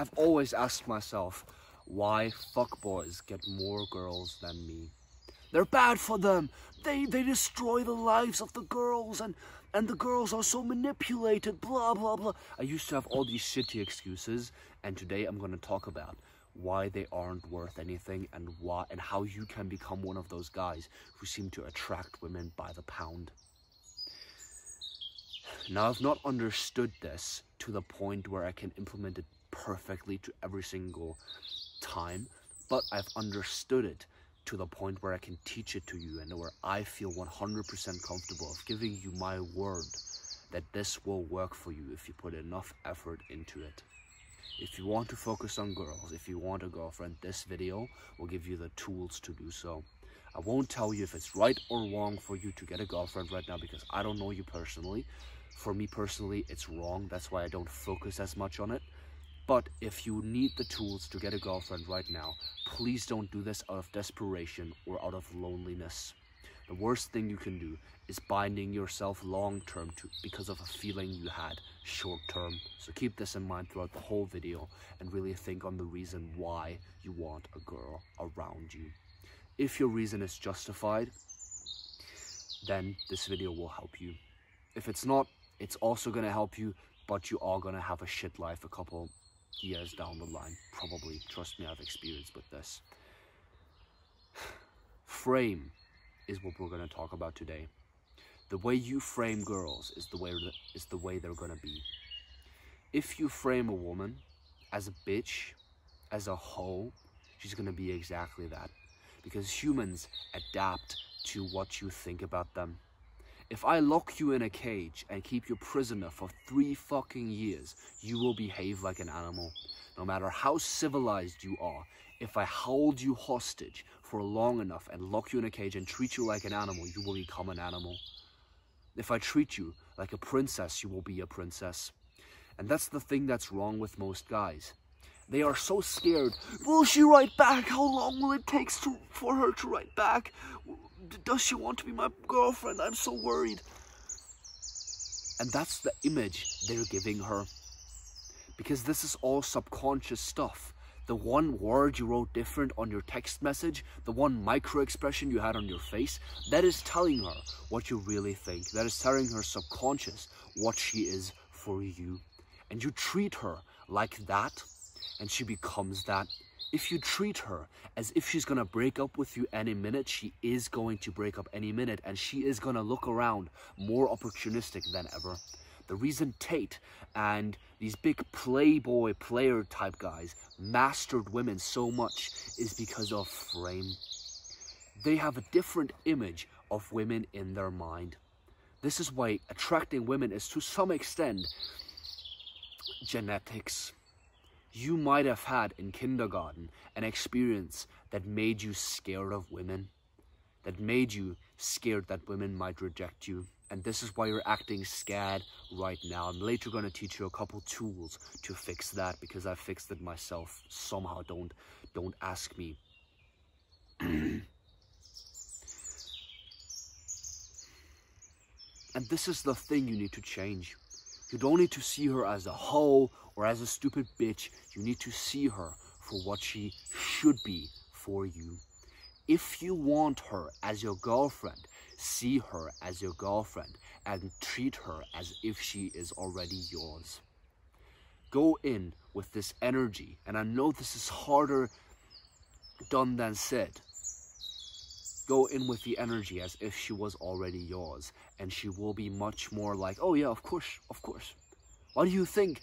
I've always asked myself, why fuckboys get more girls than me? They're bad for them. They they destroy the lives of the girls and and the girls are so manipulated, blah blah blah. I used to have all these shitty excuses, and today I'm gonna talk about why they aren't worth anything and why and how you can become one of those guys who seem to attract women by the pound. Now I've not understood this to the point where I can implement it perfectly to every single time, but I've understood it to the point where I can teach it to you and where I feel 100% comfortable of giving you my word that this will work for you if you put enough effort into it. If you want to focus on girls, if you want a girlfriend, this video will give you the tools to do so. I won't tell you if it's right or wrong for you to get a girlfriend right now because I don't know you personally. For me personally, it's wrong. That's why I don't focus as much on it. But if you need the tools to get a girlfriend right now, please don't do this out of desperation or out of loneliness. The worst thing you can do is binding yourself long term to because of a feeling you had short term. So keep this in mind throughout the whole video and really think on the reason why you want a girl around you. If your reason is justified, then this video will help you. If it's not, it's also going to help you, but you are going to have a shit life a couple years down the line. Probably. Trust me, I've experienced with this. Frame is what we're going to talk about today. The way you frame girls is the way is the way they're going to be. If you frame a woman as a bitch, as a hoe, she's going to be exactly that. Because humans adapt to what you think about them. If I lock you in a cage and keep you prisoner for three fucking years, you will behave like an animal. No matter how civilized you are, if I hold you hostage for long enough and lock you in a cage and treat you like an animal, you will become an animal. If I treat you like a princess, you will be a princess. And that's the thing that's wrong with most guys. They are so scared. Will she write back? How long will it take to, for her to write back? Does she want to be my girlfriend? I'm so worried. And that's the image they're giving her. Because this is all subconscious stuff. The one word you wrote different on your text message, the one micro expression you had on your face, that is telling her what you really think. That is telling her subconscious what she is for you. And you treat her like that, and she becomes that if you treat her as if she's gonna break up with you any minute, she is going to break up any minute and she is gonna look around more opportunistic than ever. The reason Tate and these big playboy player type guys mastered women so much is because of frame. They have a different image of women in their mind. This is why attracting women is to some extent genetics you might have had in kindergarten an experience that made you scared of women, that made you scared that women might reject you. And this is why you're acting scared right now. I'm later going to teach you a couple tools to fix that because I fixed it myself somehow. Don't, don't ask me. and this is the thing you need to change. You don't need to see her as a hoe or as a stupid bitch. You need to see her for what she should be for you. If you want her as your girlfriend, see her as your girlfriend and treat her as if she is already yours. Go in with this energy, and I know this is harder done than said. Go in with the energy as if she was already yours, and she will be much more like, oh yeah, of course, of course. Why do you think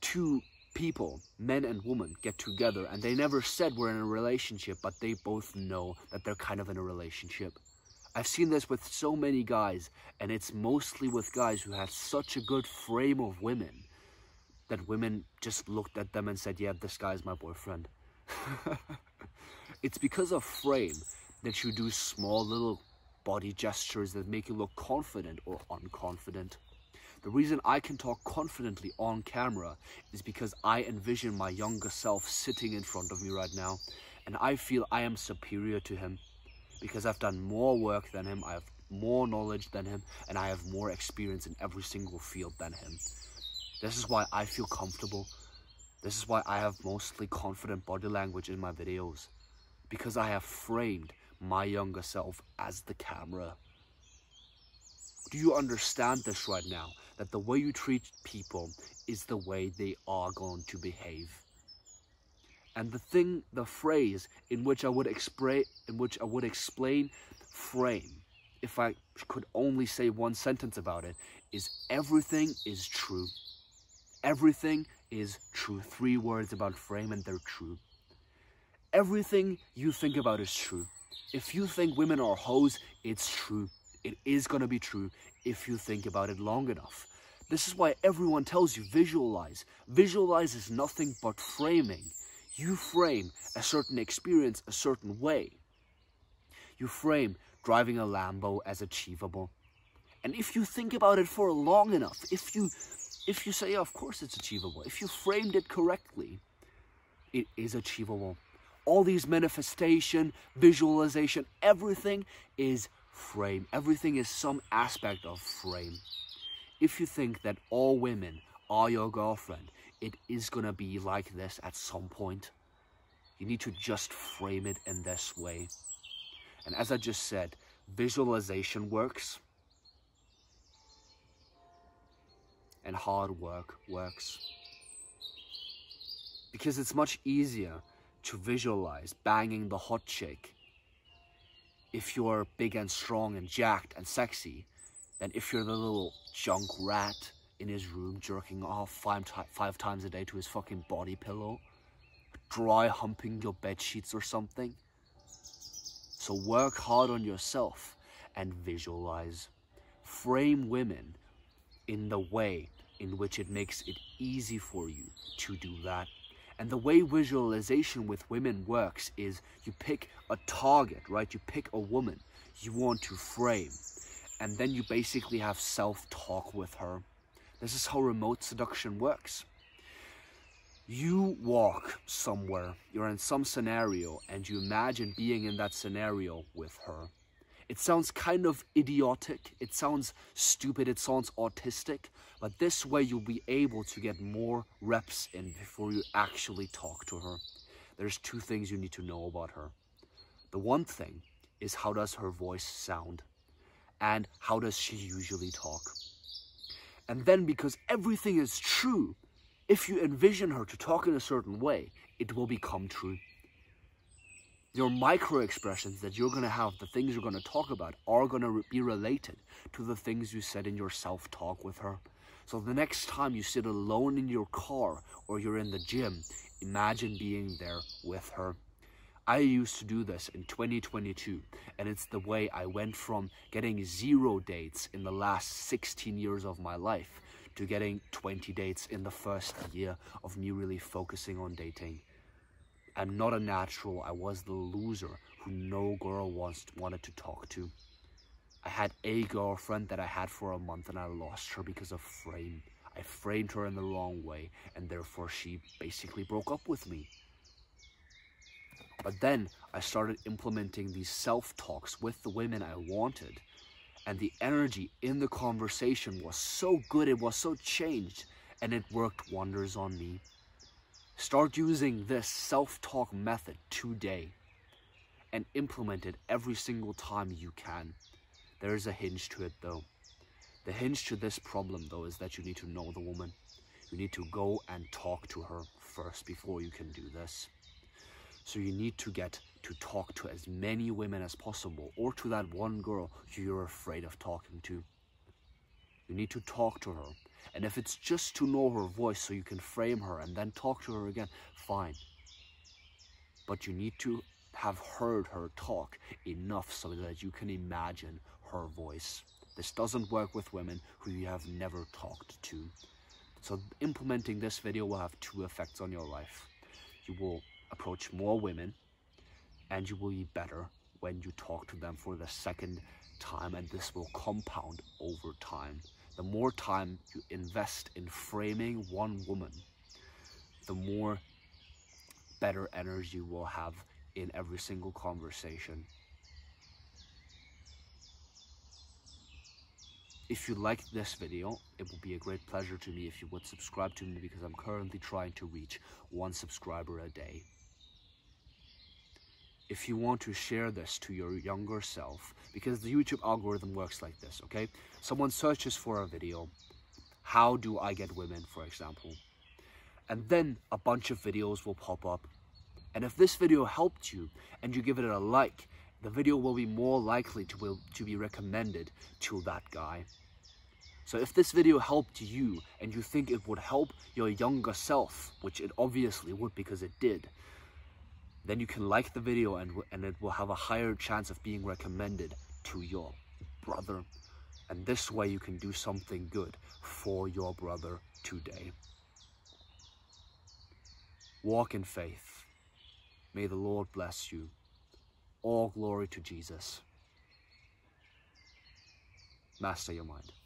two people, men and women, get together and they never said we're in a relationship, but they both know that they're kind of in a relationship? I've seen this with so many guys, and it's mostly with guys who have such a good frame of women that women just looked at them and said, yeah, this guy's my boyfriend. it's because of frame that you do small little body gestures that make you look confident or unconfident. The reason I can talk confidently on camera is because I envision my younger self sitting in front of me right now, and I feel I am superior to him because I've done more work than him, I have more knowledge than him, and I have more experience in every single field than him. This is why I feel comfortable This is why I have mostly confident body language in my videos. Because I have framed my younger self as the camera. Do you understand this right now? That the way you treat people is the way they are going to behave. And the thing, the phrase in which I would explain, in which I would explain frame, if I could only say one sentence about it, is everything is true. Everything is true. Three words about frame and they're true. Everything you think about is true. If you think women are hoes, it's true. It is going to be true if you think about it long enough. This is why everyone tells you visualize. Visualize is nothing but framing. You frame a certain experience a certain way. You frame driving a Lambo as achievable. And if you think about it for long enough, if you if you say, of course it's achievable, if you framed it correctly, it is achievable. All these manifestation, visualization, everything is frame. Everything is some aspect of frame. If you think that all women are your girlfriend, it is gonna be like this at some point. You need to just frame it in this way. And as I just said, visualization works. And hard work works. Because it's much easier to visualize banging the hot chick if you're big and strong and jacked and sexy than if you're the little junk rat in his room jerking off five, five times a day to his fucking body pillow, dry humping your bed sheets or something. So work hard on yourself and visualize. Frame women in the way in which it makes it easy for you to do that. And the way visualization with women works is you pick a target, right? You pick a woman you want to frame, and then you basically have self talk with her. This is how remote seduction works. You walk somewhere, you're in some scenario, and you imagine being in that scenario with her. It sounds kind of idiotic, it sounds stupid, it sounds autistic, but this way you'll be able to get more reps in before you actually talk to her. There's two things you need to know about her. The one thing is how does her voice sound? And how does she usually talk? And then because everything is true, if you envision her to talk in a certain way, it will become true your micro expressions that you're going to have, the things you're going to talk about, are going to be related to the things you said in your self talk with her. So the next time you sit alone in your car or you're in the gym, imagine being there with her. I used to do this in 2022, and it's the way I went from getting zero dates in the last 16 years of my life to getting 20 dates in the first year of me really focusing on dating. I'm not a natural. I was the loser who no girl wants wanted to talk to. I had a girlfriend that I had for a month and I lost her because of frame. I framed her in the wrong way and therefore she basically broke up with me. But then I started implementing these self-talks with the women I wanted and the energy in the conversation was so good, it was so changed and it worked wonders on me. Start using this self-talk method today and implement it every single time you can. There is a hinge to it though. The hinge to this problem though is that you need to know the woman. You need to go and talk to her first before you can do this. So you need to get to talk to as many women as possible or to that one girl you're afraid of talking to. You need to talk to her and if it's just to know her voice so you can frame her and then talk to her again, fine. But you need to have heard her talk enough so that you can imagine her voice. This doesn't work with women who you have never talked to. So implementing this video will have two effects on your life. You will approach more women and you will be better when you talk to them for the second time and this will compound over time the more time you invest in framing one woman, the more better energy you will have in every single conversation. if you liked this video, it would be a great pleasure to me if you would subscribe to me because I'm currently trying to reach one subscriber a day. If you want to share this to your younger self, because the YouTube algorithm works like this, okay? Someone searches for a video, how do I get women, for example, and then a bunch of videos will pop up. And if this video helped you and you give it a like, the video will be more likely to, will, to be recommended to that guy. So if this video helped you and you think it would help your younger self, which it obviously would because it did, then you can like the video and, and it will have a higher chance of being recommended to your brother. And this way you can do something good for your brother today. Walk in faith. May the Lord bless you. All glory to Jesus. Master your mind.